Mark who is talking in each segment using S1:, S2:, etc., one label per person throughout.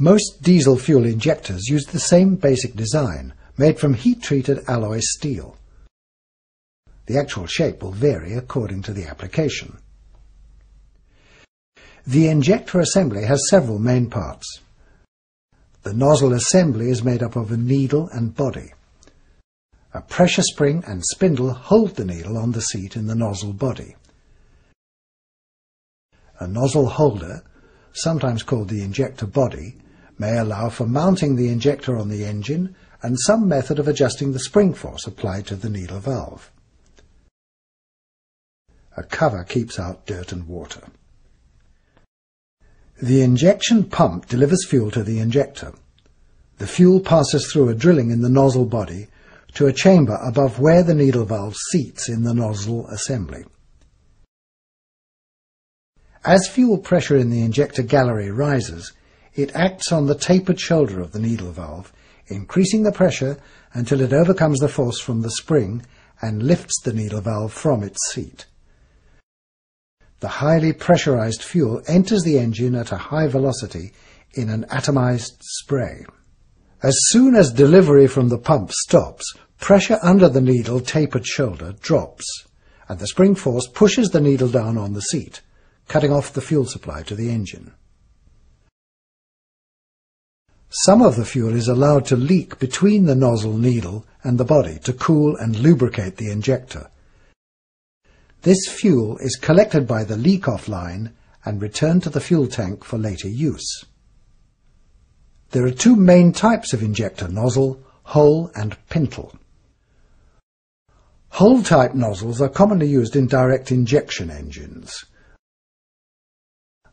S1: Most diesel fuel injectors use the same basic design, made from heat-treated alloy steel. The actual shape will vary according to the application. The injector assembly has several main parts. The nozzle assembly is made up of a needle and body. A pressure spring and spindle hold the needle on the seat in the nozzle body. A nozzle holder, sometimes called the injector body, may allow for mounting the injector on the engine and some method of adjusting the spring force applied to the needle valve. A cover keeps out dirt and water. The injection pump delivers fuel to the injector. The fuel passes through a drilling in the nozzle body to a chamber above where the needle valve seats in the nozzle assembly. As fuel pressure in the injector gallery rises, it acts on the tapered shoulder of the needle valve, increasing the pressure until it overcomes the force from the spring and lifts the needle valve from its seat. The highly pressurized fuel enters the engine at a high velocity in an atomized spray. As soon as delivery from the pump stops, pressure under the needle tapered shoulder drops, and the spring force pushes the needle down on the seat, cutting off the fuel supply to the engine. Some of the fuel is allowed to leak between the nozzle needle and the body to cool and lubricate the injector. This fuel is collected by the leak-off line and returned to the fuel tank for later use. There are two main types of injector nozzle, hole and pintle. Hole-type nozzles are commonly used in direct injection engines.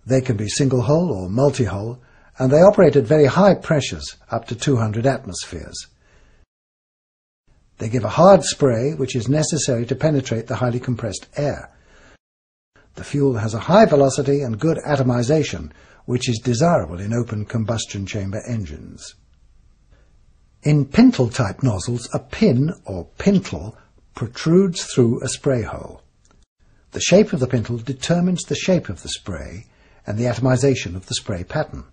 S1: They can be single-hole or multi-hole and they operate at very high pressures, up to 200 atmospheres. They give a hard spray which is necessary to penetrate the highly compressed air. The fuel has a high velocity and good atomization, which is desirable in open combustion chamber engines. In pintle-type nozzles, a pin, or pintle, protrudes through a spray hole. The shape of the pintle determines the shape of the spray and the atomization of the spray pattern.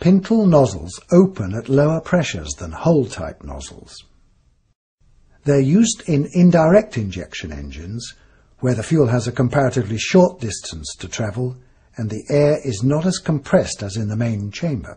S1: Pintle nozzles open at lower pressures than hole-type nozzles. They're used in indirect injection engines, where the fuel has a comparatively short distance to travel and the air is not as compressed as in the main chamber.